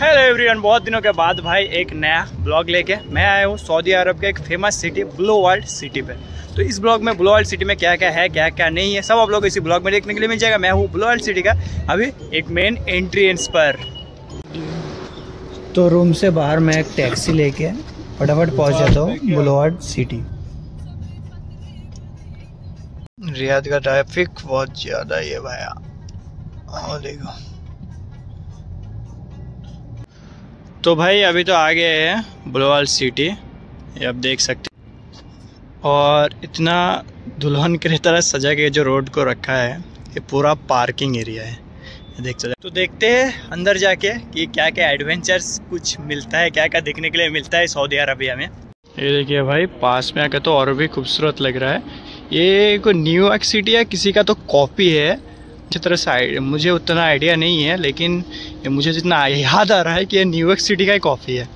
Hello everyone बहुत दिनों के बाद भाई एक नया ब्लॉग लेके मैं आया हूँ सऊदी अरब के एक famous city Blue World City पे। तो इस ब्लॉग में ब्लू वर्ल्ड सिटी में क्या क्या है क्या क्या नहीं है सब आप लोग इसी ब्लॉग में देखने के लिए मिल जाएगा। मैं हूँ ब्लू वर्ल्ड सिटी का अभी एक मेन एंट्रेंस पर। तो रूम से बाहर मैं एक टैक्सी लेके फटाफट पहुँच जाता हूँ ब्लू वर्ल्ड सिटी रियाद का ट्रैफ़िक बहुत ज़्यादा है भाया और देखो। तो भाई, अभी तो आ गए हैं बुलवाल सिटी ये आप देख सकते और इतना दुल्हन की तरह सजा के जो रोड को रखा है, ये पूरा पार्किंग एरिया है। ये देख सकते तो देखते हैं अंदर जाके कि क्या क्या एडवेंचर्स कुछ मिलता है क्या क्या देखने के लिए मिलता है सऊदी अरबिया में। ये देखिए भाई, पास में आकर तो और भी खूबसूरत लग रहा है। ये कोई न्यूयॉर्क सिटी है किसी का तो कॉपी है। अच्छी तरह से मुझे उतना आइडिया नहीं है, लेकिन मुझे जितना याद आ रहा है कि ये न्यूयॉर्क सिटी का ही कॉफ़ी है।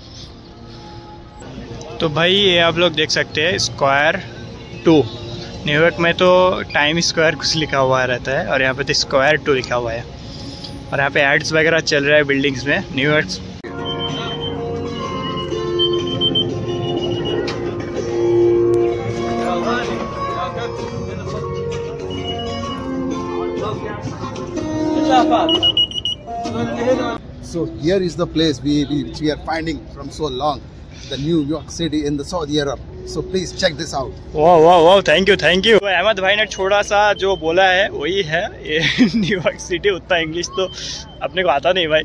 तो भाई, ये आप लोग देख सकते हैं स्क्वायर टू न्यूयॉर्क में तो टाइम स्क्वायर कुछ लिखा हुआ रहता है, और यहाँ पे तो स्क्वायर टू लिखा हुआ है। और यहाँ पे एड्स वगैरह चल रहा है बिल्डिंग्स में New York So here is the place we, we, which we are finding from so long, the New York City in the Saudi Arab. So please check this out. वाह वाह वाह thank you thank you Ahmad भाई ने छोटा सा जो बोला है वही है ये न्यूयॉर्क सिटी उतना इंग्लिश तो अपने को आता नहीं भाई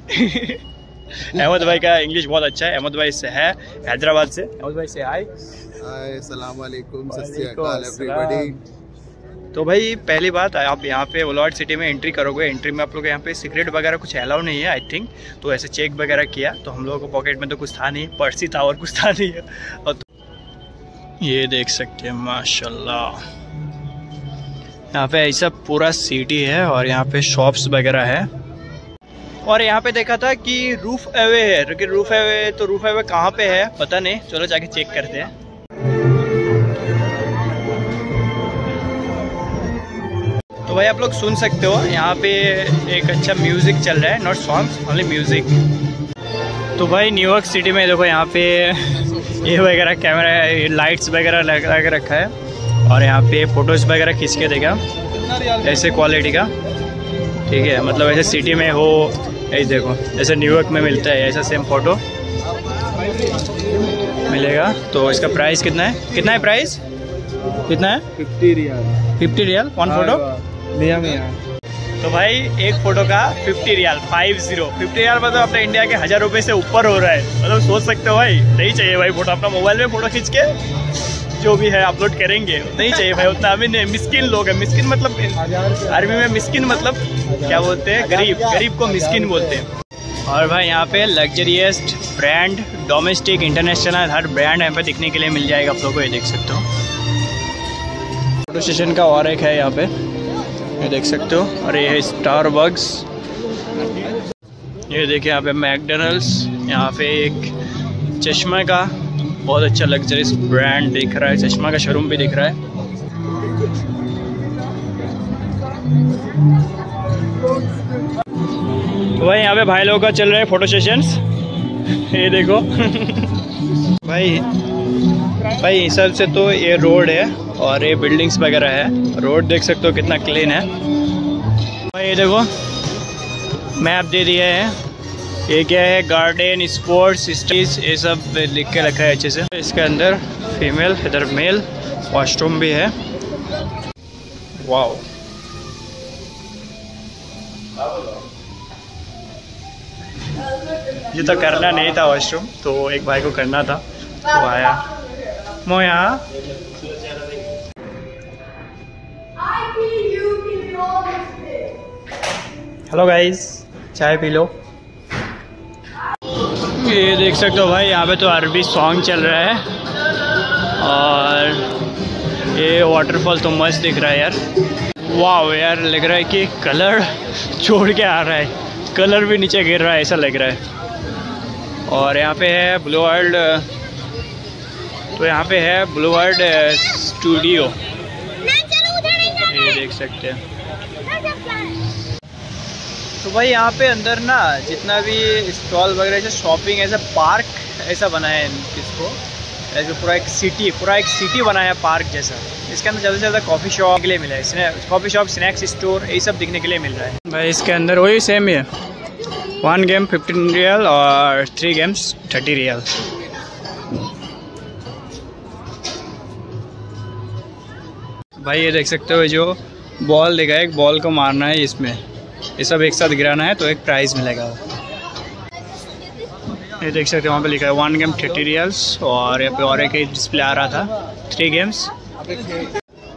अहमद भाई का इंग्लिश बहुत अच्छा है अहमद भाई से है हैदराबाद से अहमद भाई से हाय Hi, Assalamu alaikum, Walaikum everybody. तो भाई, पहली बात, आप यहाँ पे वलॉट सिटी में एंट्री करोगे। एंट्री में आप लोग यहाँ पे सिगरेट वगैरह कुछ अलाउ नहीं है आई थिंक तो ऐसे चेक वगैरह किया तो हम लोगों को पॉकेट में तो कुछ था नहीं पर्स ही था और कुछ था नहीं है। और तो ये देख सकते हैं, माशाल्लाह। यहाँ पे ऐसा पूरा सिटी है और यहाँ पे शॉप्स वगैरह है। और यहाँ पे देखा था कि रूफ अवे है रूफ अवे तो रूफ अवे कहाँ पे है, पता नहीं। चलो जाके चेक करते हैं। भाई आप लोग सुन सकते हो। यहाँ पे एक अच्छा म्यूज़िक चल रहा है नॉट सॉन्ग्स ओनली म्यूज़िक तो भाई न्यूयॉर्क सिटी में देखो यहाँ पे ये वगैरह कैमरा लाइट्स वगैरह लगा के रखा है। और यहाँ पे फ़ोटोज़ वगैरह खींच के देगा ऐसे क्वालिटी का। ठीक है मतलब ऐसे सिटी में हो ऐसे देखो जैसे न्यूयॉर्क में मिलता है ऐसा सेम फ़ोटो मिलेगा। तो इसका प्राइस कितना है? कितना है प्राइस कितना है? Fifty riyal fifty riyal one photo लिया मियाँ तो भाई एक फ़ोटो का fifty riyal five zero fifty riyal मतलब अपने इंडिया के हज़ार रुपए से ऊपर हो रहा है। मतलब सोच सकते हो भाई नहीं चाहिए भाई फ़ोटो अपना मोबाइल में फ़ोटो खींच के जो भी है अपलोड करेंगे। नहीं चाहिए भाई उतना अभी नहीं। मिस्किन लोग हैं। मिस्किन मतलब अरबी में मिस्किन मतलब क्या बोलते हैं? गरीब। गरीब को मिस्किन बोलते हैं। और भाई यहाँ पे लग्जरियस्ट ब्रांड डोमेस्टिक इंटरनेशनल हर ब्रांड यहाँ पे दिखने के लिए मिल जाएगा। आप लोगों को ये देख सकते हो। फ़ोटो स्टेशन का और एक है यहाँ पे। ये देख सकते हो। और ये है स्टार बग्स ये देखिए यहाँ पे मैकडोनल्ड्स यहाँ पे एक चश्मा का बहुत अच्छा लग्जरीज ब्रांड दिख रहा है। चश्मा का शोरूम भी दिख रहा है। भाई, यहाँ पे भाई लोगों का चल रहा है फ़ोटो सेशंस ये देखो। भाई भाई हिसाब से तो ये रोड है और ये बिल्डिंग्स वगैरह है। रोड देख सकते हो कितना क्लीन है। भाई, ये देखो मैप दे दिया है। ये क्या है? गार्डन स्पोर्ट्स स्टेज ये सब लिख के रखा है अच्छे से। इसके अंदर फीमेल इधर मेल वॉशरूम भी है। वाओ ये तो करना नहीं था वॉशरूम तो एक भाई को करना था। तो आया। मोया। हेलो गाइस चाय पी लो। ये देख सकते हो भाई, यहाँ पे तो अरबी सॉन्ग चल रहा है। और ये वाटरफॉल तो मस्त दिख रहा है यार। वाह यार, लग रहा है कि कलर छोड़ के आ रहा है। कलर भी नीचे गिर रहा है, ऐसा लग रहा है। और यहाँ पे है ब्लू वर्ल्ड तो यहाँ पे है ब्लू वर्ल्ड स्टूडियो ये देख सकते हैं। तो भाई यहाँ पे अंदर ना जितना भी स्टॉल वगैरह ऐसे शॉपिंग ऐसा पार्क ऐसा बनाया है इसको ऐसे पूरा एक सिटी पूरा एक सिटी बनाया है पार्क जैसा। इसके अंदर ज़्यादा से ज़्यादा कॉफ़ी शॉप के लिए मिला है। कॉफ़ी शॉप स्नैक्स स्टोर यही सब दिखने के लिए मिल रहा है। भाई इसके अंदर वही सेम ही है। वन गेम फिफ्टीन रियल और थ्री गेम्स थर्टी रियल भाई, ये देख सकते हो जो बॉल है एक बॉल को मारना है इसमें। ये सब एक साथ गिराना है तो एक प्राइज़ मिलेगा। ये देख सकते हो, वहाँ पे लिखा है वन गेम थर्टी रियल्स और यहाँ पे और एक डिस्प्ले आ रहा था थ्री गेम्स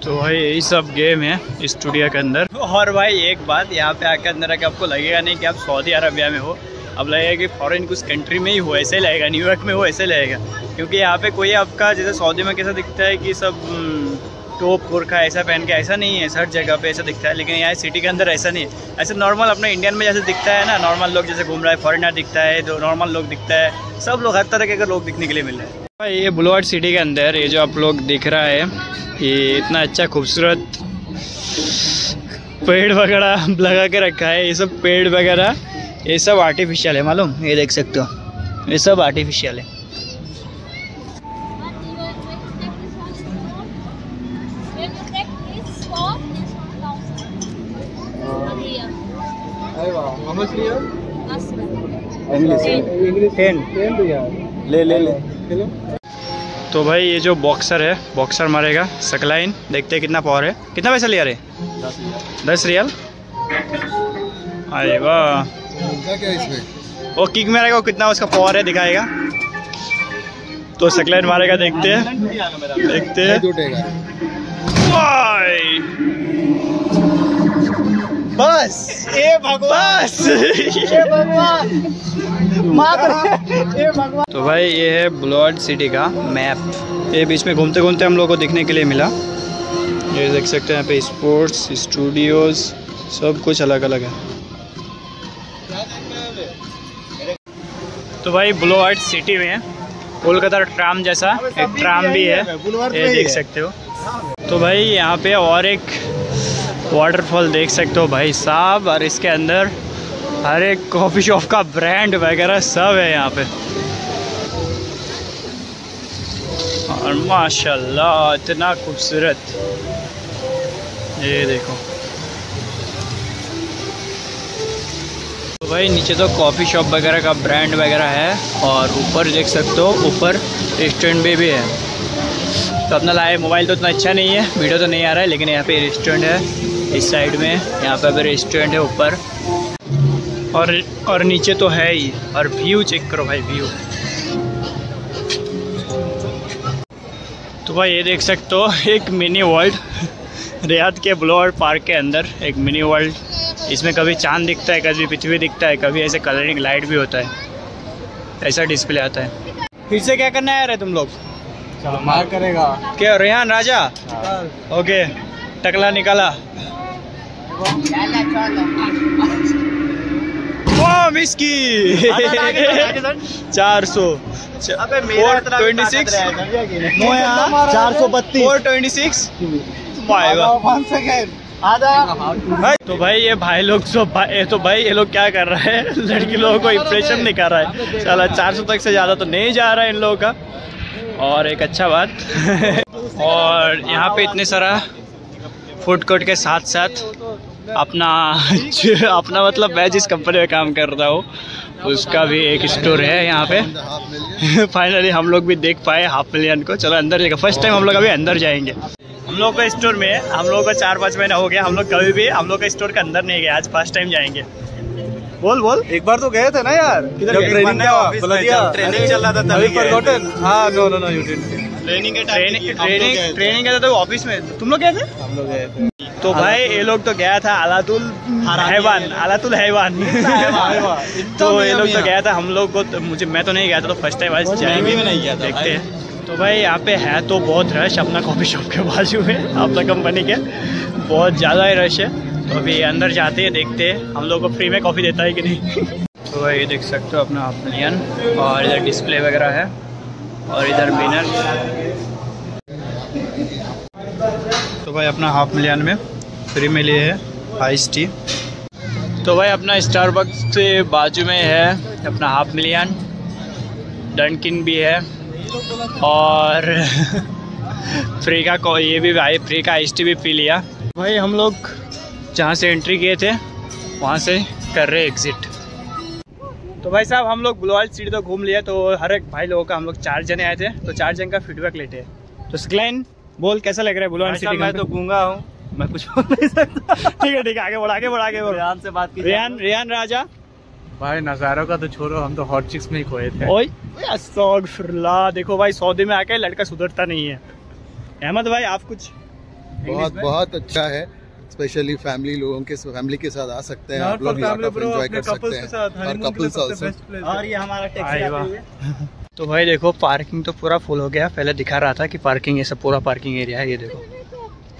तो भाई यही सब गेम है स्टूडियो के अंदर। और भाई, एक बात यहाँ पे आकर अंदर आके आपको लगेगा नहीं कि आप सऊदी अरबिया में हो। अब लगेगा कि फॉरेन कुछ कंट्री में ही हो, ऐसे लगेगा न्यूयॉर्क में हो, ऐसे लगेगा। क्योंकि यहाँ पे कोई आपका, जैसे सऊदी में कैसा दिखता है कि सब टोप बुरखा ऐसा पहन के, ऐसा नहीं है, हर जगह पे ऐसा दिखता है, लेकिन यहाँ सिटी के अंदर ऐसा नहीं है। ऐसे नॉर्मल अपने इंडियन में जैसे दिखता है ना नॉर्मल लोग जैसे घूम रहा है फॉरेनर दिखता है जो नॉर्मल लोग दिखता है, सब लोग हर तरह के लोग दिखने के लिए मिल रहे हैं। भाई, ये बुलवार्ड सिटी के अंदर, ये जो आप लोग दिख रहा है, ये इतना अच्छा खूबसूरत पेड़ वगैरह लगा के रखा है, ये सब पेड़ वगैरह, ये सब आर्टिफिशियल है, मालूम? ये देख सकते हो। ये सब आर्टिफिशियल है When you take this sword, this one thousand. Here. How much real? Asra. Ten Ten. Real. ले ले ले। Hello? तो भाई ये जो बॉक्सर है बॉक्सर मारेगा सकलाइन देखते हैं कितना पावर है। कितना पैसा लिया रे? दस रियल। अरे वाह। क्या क्या इसमें? वो किक में रहेगा वो कितना उसका पावर है दिखाएगा? तो सकलाइन मारेगा देखते हैं। देखते हैं। टूटेगा भाई बस। ए भगवान। बस ए भगवान। तो भाई ये है ब्लॉड सिटी का मैप। ये बीच में घूमते घूमते हम लोग को दिखने के लिए मिला। ये देख सकते हैं यहाँ पे स्पोर्ट्स स्टूडियोज सब कुछ अलग अलग है। तो भाई ब्लोआर्ट सिटी में कोलकाता ट्राम जैसा एक ट्राम भी है। ये देख सकते हो। तो भाई यहाँ पे और एक वाटरफॉल देख सकते हो भाई साहब और इसके अंदर हर एक कॉफ़ी शॉप का ब्रांड वगैरह सब है यहाँ पे। और माशाल्लाह इतना खूबसूरत। ये देखो। तो भाई नीचे तो कॉफ़ी शॉप वगैरह का ब्रांड वगैरह है और ऊपर देख सकते हो ऊपर रेस्टोरेंट भी, भी है। तो अपना लाए मोबाइल तो इतना अच्छा नहीं है वीडियो तो नहीं आ रहा है लेकिन यहाँ पे रेस्टोरेंट है। इस साइड में। यहाँ पे अभी रेस्टोरेंट है ऊपर। और और नीचे तो है ही। और व्यू चेक करो भाई व्यू तो भाई ये देख सकते हो एक मिनी वर्ल्ड रियाद के ब्लोअर पार्क के अंदर एक मिनी वर्ल्ड इसमें कभी चाँद दिखता है कभी पृथ्वी दिखता है कभी ऐसे कलरिंग लाइट भी होता है। ऐसा डिस्प्ले आता है। फिर से क्या करना है रहे तुम लोग? मार करेगा। क्या रेहान राजा? ओके टकला निकाला। ओ मिसकी। चार सौ। ट्वेंटी सिक्स चार सौ बत्तीस। फोर ट्वेंटी सिक्स तो भाई ये भाई लोग तो भाई ये तो भाई ये लोग क्या कर रहे हैं? लड़की लोगों को इम्प्रेशन नहीं कर रहा है। चला चार सौ तक से ज़्यादा तो नहीं जा रहा है इन लोगों का। और एक अच्छा बात। और यहाँ पे इतने सारा फ़ूड कोर्ट के साथ साथ अपना अपना मतलब मैं जिस कंपनी में काम कर रहा हूँ उसका भी एक स्टोर है यहाँ पे। फाइनली हम लोग भी देख पाए हाफ़ मिलियन को। चलो अंदर जाएगा फ़र्स्ट टाइम हम लोग अभी अंदर जाएँगे। हम लोग का स्टोर में हम लोग का चार पाँच महीना हो गया हम लोग कभी भी हम लोग का स्टोर के अंदर नहीं गए आज फ़र्स्ट टाइम जाएँगे। बोल बोल। एक बार तो गए थे ना यार? किधर ट्रेनिंग चल रहा था? हाँ no no no you training के ट्रेनिंग ट्रेनिंग ट्रेनिंग का तो ऑफ़िस में। तुम लोग गए थे? हम लोग गए थे। तो भाई ये लोग तो गया था अलातुल हैवान अलातुल हैवान। तो ये लोग तो गया था हम लोग को तो मुझे मैं तो नहीं गया था तो फ़र्स्ट टाइम आज जाएँगे। भी नहीं गया था देखते हैं। तो भाई यहाँ पे है तो बहुत रश अपना कॉफ़ी शॉप के बाजू में अपना कंपनी के। बहुत ज़्यादा ही रश है। तो अभी अंदर जाते हैं देखते हैं हम लोग को फ्री में कॉफ़ी देता है कि नहीं। तो भाई ये देख सकते हो अपना मिलियन और इधर डिस्प्ले वगैरह है। और इधर बैनर तो भाई अपना हाफ़ मिलियन में फ्री में लिए है आइस टी तो भाई अपना स्टारबक्स से बाजू में है अपना हाफ़ मिलियन डंकिन भी है। और फ्री का को- ये भी भाई फ्री का आइस टी भी पी लिया। भाई हम लोग जहाँ से एंट्री किए थे वहाँ से कर रहे एग्ज़िट तो भाई साहब हम लोग ब्लॉल सिटी तो घूम लिया तो हर एक भाई लोगों का हम लोग चार जने आए थे तो चार जन का फीडबैक लेते हैं। तो स्क्लाइन बोल कैसा लग रहा है ब्लॉल सिटी मैं तो गूँगा हूँ। मैं कुछ बोल नहीं सकता। ठीक है ठीक है आगे बढ़ा आगे बढ़ा आगे बढ़ा। रेहान से बात की रियान रियान राजा। भाई नजारों का तो छोड़ो हम तो हॉट चिक्स में ही खोए थे। ओए देखो भाई सौदे में आके लड़का सुधरता नहीं है। अहमद भाई आप कुछ? बहुत बहुत अच्छा है। स्पेशली फैमिली लोगों के फैमिली के साथ आ सकते हैं। आप लोग एंजॉय कर सकते हैं। और कपल्स है। और ये हमारा टैक्सी तो भाई देखो पार्किंग तो पूरा फुल हो गया। पहले दिखा रहा था कि पार्किंग ये सब पूरा पार्किंग एरिया है ये देखो।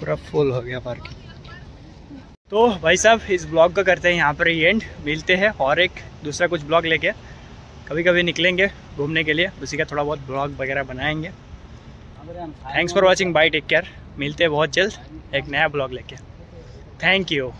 पूरा फुल हो गया पार्किंग तो भाई साहब इस ब्लॉग का करते हैं यहाँ पर ही एंड मिलते हैं और एक दूसरा कुछ ब्लॉग लेके। कभी कभी निकलेंगे घूमने के लिए। उसी का थोड़ा बहुत ब्लॉग वगैरह बनाएँगे। Thanks for watching bye take care मिलते हैं बहुत जल्द एक नया ब्लॉग लेके। Thank you